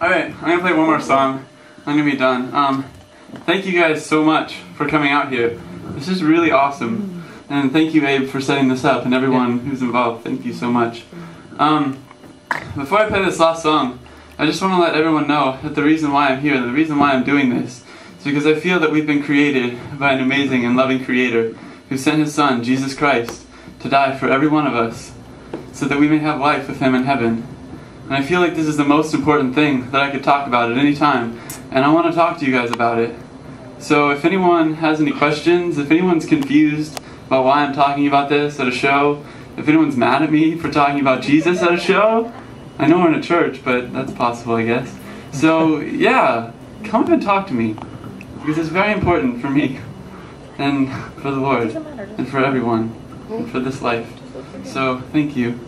Alright, I'm gonna play one more song. I'm gonna be done. Um, thank you guys so much for coming out here. This is really awesome. And thank you, Abe, for setting this up, and everyone who's involved. Thank you so much. Um, before I play this last song, I just want to let everyone know that the reason why I'm here, the reason why I'm doing this, is because I feel that we've been created by an amazing and loving Creator who sent His Son, Jesus Christ, to die for every one of us, so that we may have life with Him in heaven. And I feel like this is the most important thing that I could talk about at any time, and I want to talk to you guys about it. So if anyone has any questions, if anyone's confused about why I'm talking about this at a show, if anyone's mad at me for talking about Jesus at a show, I know we're in a church, but that's possible, I guess. So yeah, come up and talk to me, because it's very important for me, and for the Lord, and for everyone, and for this life. So thank you.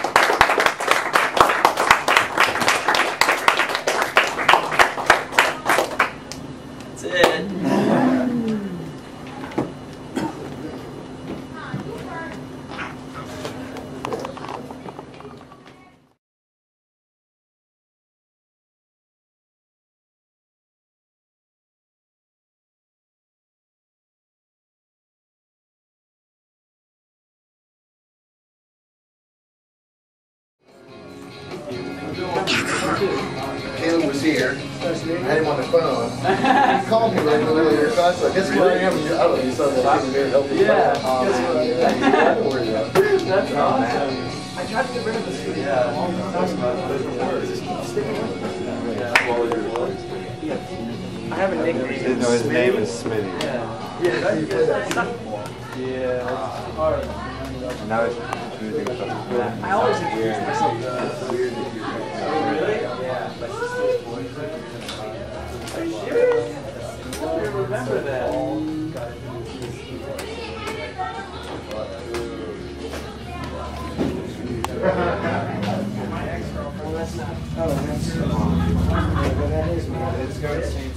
Caleb was here. I had him on the phone. He called me right in the middle of your class. So guess where I am? I don't know. You saw that thing there helping. Yeah. Guess where I am? Don't worry about. That's awesome. I tried to get rid of this video yeah. a long time I have a nickname. Didn't know his name is Smitty. Yeah. Yeah. Yeah. And now he's confusing. I always introduce myself as Weird that you Really? Yeah. Are you serious? I don't remember that. Mm. Well, that's not. Oh, that's. Well, that is me. It's got the same